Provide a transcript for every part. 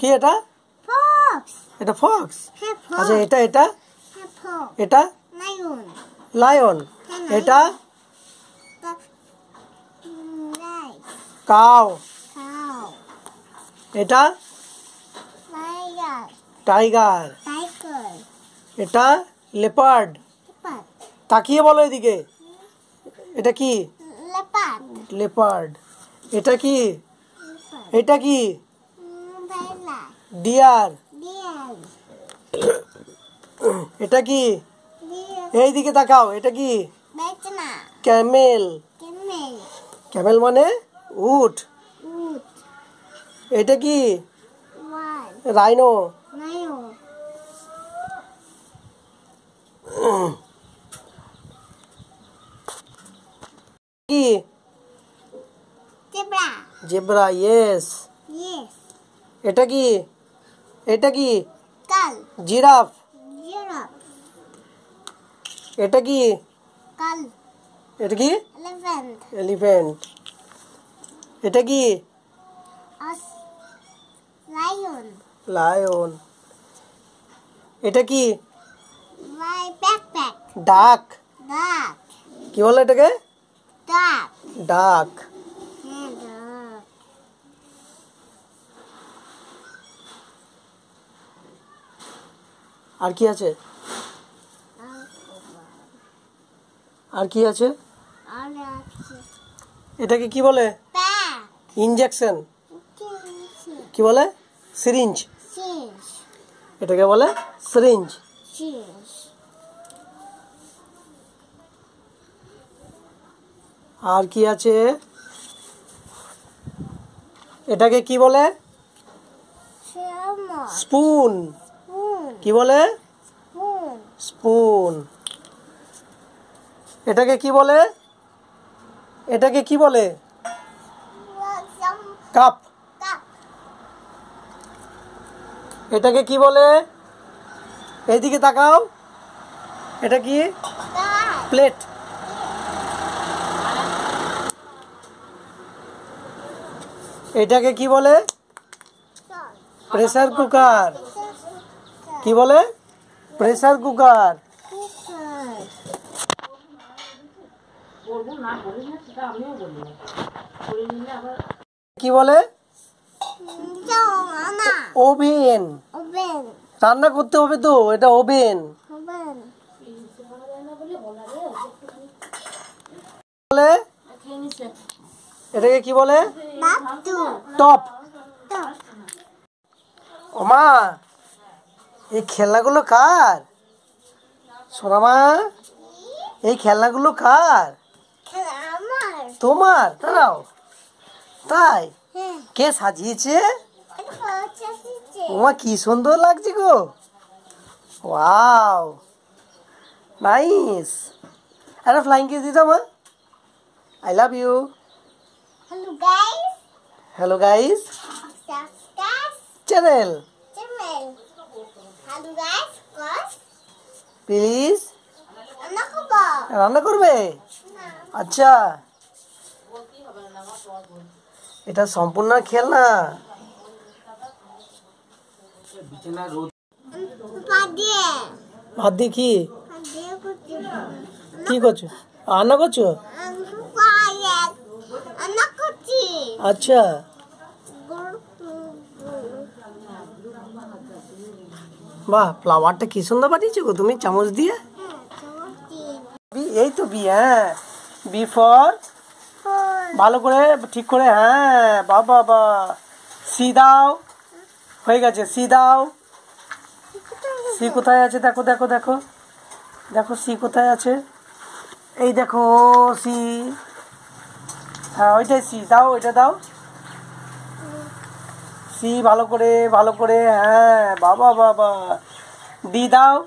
কি এটা Fox. এটা ফক্স হ্যাঁ আচ্ছা fox. এটা এটা হ্যাঁ fox. এটা Lion. লায়ন হ্যাঁ, এটা The mm, rice. Cow Cow. এটা Tiger. Tiger Tiger. এটা লেপার্ড Leopard. তাকিয়ে বলো এদিকে এটা কি Leopard. লেপার্ড এটা কি Leopard. এটা কি Mm, Bella. Deer Deer. এটা কি Deer. এই দিকে তাকাও এটা কি Bechna. Camel Camel. ক্যামেল মানে উট Wood. এটা কি Wall. Rhino Lion. কি Zebra. Zebra yes Yes. এটা কি এটা কি Gull. Giraffe Giraffe. এটা কি Gull. এটা কি Elephant. এলিফ্যান্ট এটা কি Us. Lion. লায়ন এটা কি My backpack. ডাক Duck. কি বলে এটাকে Duck. ডাক আর কি আছে? আর কি আছে? এটাকে কি বলে? back. ইনজেকশন। কি বলে? সিরিঞ্জ। এটাকে বলে সিরিঞ্জ। আর কি আছে? এটাকে কি বলে? স্পুন. কি বলে? স্পুন। এটাকে কি বলে? এটাকে কি বলে? কাপ। এটাকে কি বলে? এইদিকে তাকাও। এটা কি? প্লেট। এটাকে কি বলে. Pressure cooker. কি বলে? Pressure cooker. কি বলে? ওভেন রান্না করতে হবে তো এটা ওভেন. বলে? এটাকে কি বলে? টপ. ওমা। এই খেলনাগুলো কার? সোনামা এই খেলনাগুলো কার? তোমার দাঁড়াও। তাই? হ্যাঁ। কে সাজিয়েছে? পৌঁছেছে ওমা কি সুন্দর লাগছে গো। ওয়াও। নাইস। আরে ফ্লাইং কিস দিতাম I love you hello guys hello guys channel please রান্না করবে? আচ্ছা। এটা সম্পূর্ণ খেলনা। ভাত দিয়ে। কি? কি করছ? রান্না করছি? আচ্ছা। বাহ ফ্লাওয়ারটা কি সুন্দর পাঠিয়েছো গো তুমি? চামচ দিয়ে? এই তো বি হ্যাঁ। বি ফর ভালো করে, ঠিক করে হ্যাঁ বাবা বা সি দাও। হয়ে গেছে সি দাও। সি কোথায় আছে? দেখো দেখো দেখো। দেখো সি কোথায় আছে? এই দেখো সি হ্যাঁ ওইটাই সি দাও, ওইটা দাও। সি ভালো করে ভালো করে হ্যাঁ বাবা বাবা। ডি দাও।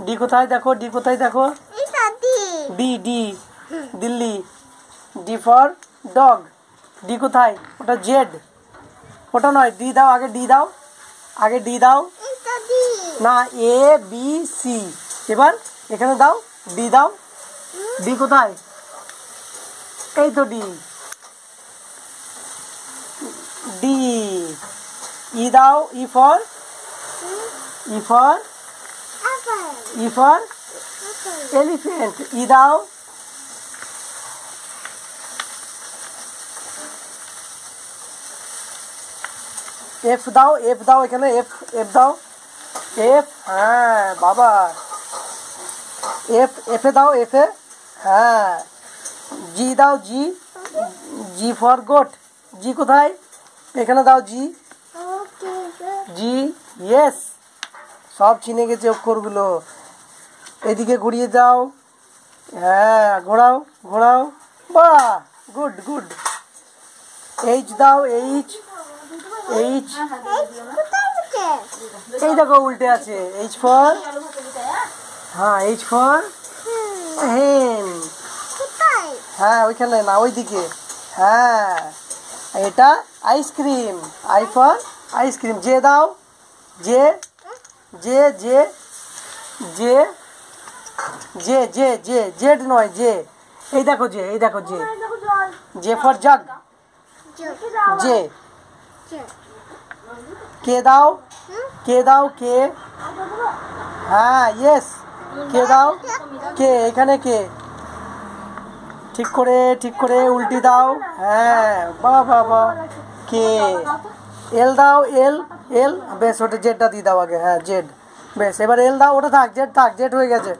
ডি কোথায়? দেখো, ডি কোথায় দেখো? D D, Delhi. D for dog. D কোথায়? ওটা জেড। ওটা নয়, ডি দাও, আগে ডি দাও। আগে ডি দাও। না, এ, বি, সি। এবার এখানে দাও, ডি দাও। ডি কোথায়? এই তো ডি। ডি। ই দাও E for E for Apple. E for Apple. Elephant E দাও এফ দাও এফ দাও এখানে এফ এফ দাও এফ হ্যাঁ বাবা এফ এফে দাও এফে হ্যাঁ জি দাও জি জি ফর গোট জি কোথায়? এখানে দাও G Okay, good. G yes সব চিনে গেছে অক্ষরগুলো। এদিকে ঘুরিয়ে দাও হ্যাঁ ঘোরাও ঘোরাও। বাহ গুড গুড এইচ দাও এইচ এইচ এই দেখো উল্টে আছে এইচ ফর হ্যাঁ এইচ ফর হেন হ্যাঁ ওইখানে না, ওইদিকে। হ্যাঁ এটা আইসক্রিম আই ফর আইসক্রিম যে দাও যে যে যে যে যে যে যে জেড নয় যে এই দেখো যে এই দেখো যে যে ফর জাগ যে। কে দাও কে দাও কে হ্যাঁ ইয়েস কে দাও কে এখানে কে ঠিক করে ঠিক করে উল্টি দাও হ্যাঁ বাহ বাহ কে এল দাও এল এল বেশ, ওটা জেডটা দিয়ে দাও আগে হ্যাঁ জেড বেশ, এবার এল দাও, ওটা থাক জেড থাক জেড হয়ে গেছে।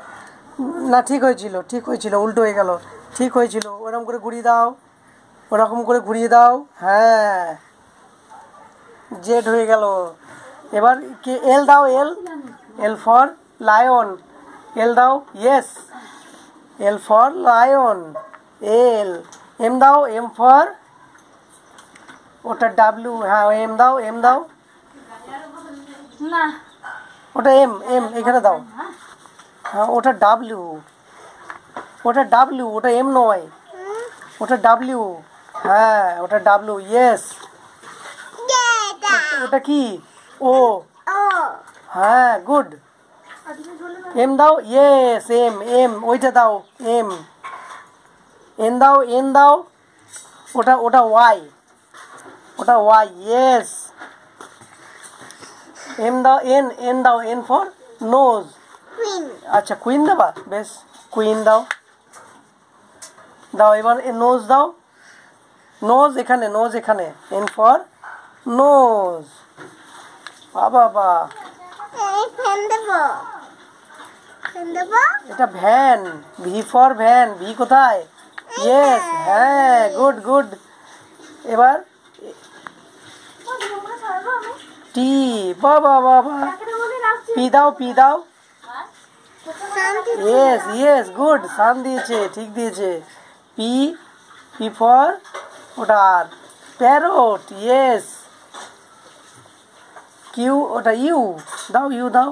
না, ঠিক হয়েছিল ঠিক হয়েছিল, উল্টো হয়ে গেল, ঠিক হয়েছিল, ওরকম করে ঘুরিয়ে দাও, ওরকম করে ঘুরিয়ে দাও হ্যাঁ জেড হয়ে গেল। এবার কে এল দাও এল এল ফর লায়ন এল দাও yes L for lion L M দাও এম ফর ওটা ডাব্লিউ হ্যাঁ এম দাও এম দাও। না। ওটা এম এম এখানে দাও। হ্যাঁ ওটা ডাব্লিউ ওটা ডাব্লিউ ওটা এম নয়। ওটা ডাব্লিউ হ্যাঁ ওটা ডাব্লিউ ইয়েস ওটা কি? ও ও, হ্যাঁ গুড এম দাও ইয়েস এম এম ওইটা দাও এম এন দাও এন দাও ওটা ওটা ওয়াই ওটা ওয়াই ইয়েস এম দাও এন এন দাও এন ফর নোজ আচ্ছা কুইন দেবা? বেশ কুইন দাও। দাও এবার নোজ দাও। নোজ এখানে নোজ এখানে। এন ফর নোজ বাবা বা? এটা van V for van V কোথায়? ইয়েস হ্যাঁ গুড গুড এবার টি বাবা বাবা পি দাও পি দাও। ইয়েস ইয়েস গুড সান দিয়েছে, ঠিক দিয়েছে। পি পি ফর ওটা আর প্যারোট ইয়েস কিউ, ওটা ইউ। দাও ইউ দাও।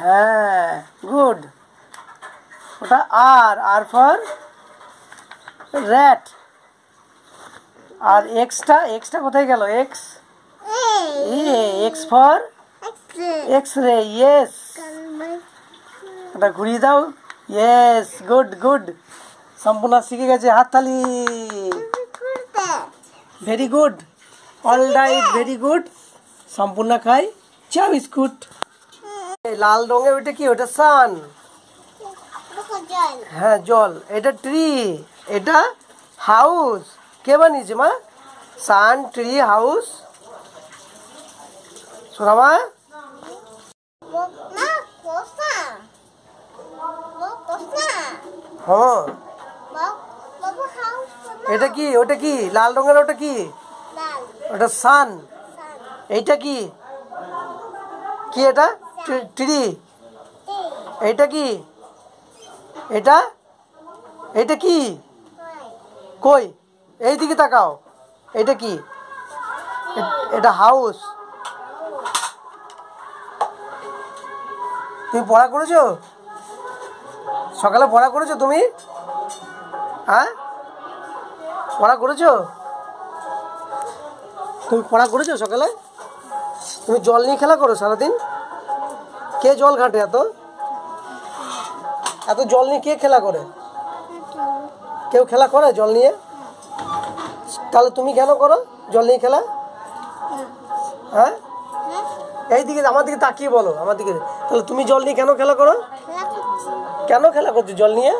হ্যাঁ গুড ওটা আর আর ফর র্যাট। আর এক্সটা এক্সটা কোথায় গেল? এক্স এই, এ X for X-ray. X ray yes কালমে- ওটা ঘুরিয়ে দাও ইয়েস গুড গুড সম্পূর্ণ শিখে গেছে হাততালি করতে। Very good all right very good সম্পূর্ণ খাই চা বিস্কুট এই লাল রঙের ওটা কি ওটা সান দেখো জল। হ্যাঁ জল এটা ট্রি এটা হাউস কে বানিয়েছে মা সান ট্রি হাউস কোসা। ব- কোসা। হ্যাঁ? এটা কি? ওটা কি? লাল রঙের ওটা কি? ওটা সান সান, এইটা কি? কি এটা? ট্রি- এইটা কি? এটা? এটা কি? কই? এই দিকে তাকাও। এটা কি? এটা হাউস তুমি পড়া করেছ? সকালে পড়া করেছ তুমি? হ্যাঁ? পড়া করেছ? তুমি পড়া করেছ সকালে? তুমি জল নিয়ে খেলা করো সারাদিন? কে জল ঘাটে এত? এত জল নিয়ে কে খেলা করে? কেউ খেলা করে জল নিয়ে? তাহলে তুমি কেন করো জল নিয়ে খেলা? হ্যাঁ? হ্যাঁ। এই দিকে আমার দিকে তাকিয়ে বলো আমার দিকে। তাহলে তুমি জল নিয়ে কেন খেলা করো? কেন খেলা করছ জল নিয়ে?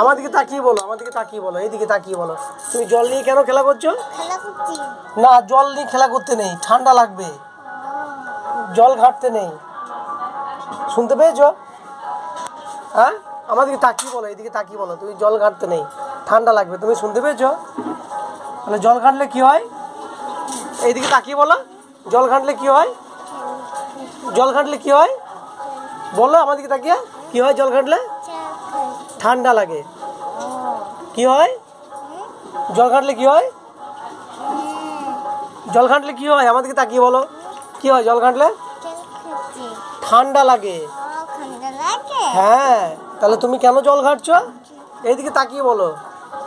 আমার দিকে তাকিয়ে বলো, আমার দিকে তাকিয়ে বলো, এই দিকে তাকিয়ে বলো। তুমি জল নিয়ে কেন খেলা করছ? না, জল নিয়ে খেলা করতে নেই, ঠান্ডা লাগবে। জল ঘাটতে নেই। শুনতে পেয়েছ? হ্যাঁ? আমার দিকে তাকিয়ে বলো এইদিকে তাকিয়ে বলো, তুমি জল ঘাটতে নেই, ঠান্ডা লাগবে। তুমি শুনতে পেয়েছ? তাহলে জল ঘাটলে কি হয়? এইদিকে তাকিয়ে বলো, জল ঘাটলে কি হয়? জল ঘাটলে কি হয়? বলো আমার দিকে তাকিয়ে। কি হয় জল ঘাটলে? ঠান্ডা লাগে। কি হয়? জল ঘাটলে কি হয়? জল ঘাটলে কি হয়? আমাদেরকে তাকিয়ে বলো। কি হয় জল ঘাটলে? ঠান্ডা লাগে। হ্যাঁ তাহলে তুমি কেন জল ঘাটছো? এইদিকে তাকিয়ে বলো।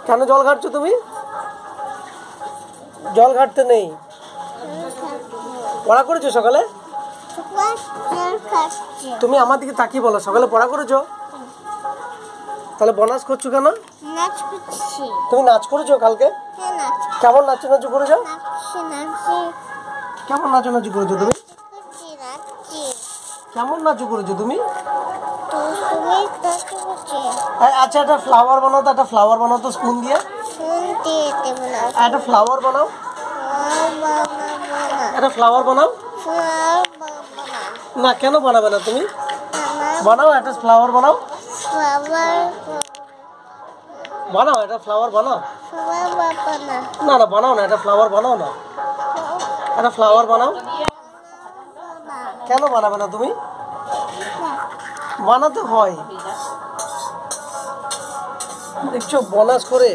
কেন জল ঘাটছো তুমি? জল ঘাটতে নেই। পড়া করেছ সকালে? তুমি আমার দিকে তাকিয়ে বলো সকালে পড়া করেছ? তাহলে বনাস করছ কেন? নাচ করছি তুমি নাচ করেছ কালকে? কেমন নাচু নাচু করেছ? কেমন নাচু নাচ করেছ তুমি? কেমন নাচ করেছ তুমি? আচ্ছা একটা ফ্লাওয়ার বানাও তো একটা ফ্লাওয়ার বানাও তো স্পুন দিয়ে। একটা ফ্লাওয়ার বানাও। একটা ফ্লাওয়ার বানাও। না, কেন বানাবে না তুমি? বানাও, একটা ফ্লাওয়ার বানাও। বানাও, একটা ফ্লাওয়ার বানাও। না না, বানাও না, একটা ফ্লাওয়ার বানাও না। একটা ফ্লাওয়ার বানাও। কেন বানাবে না তুমি? বানাতে হয়। দেখছ, বোনাস করে।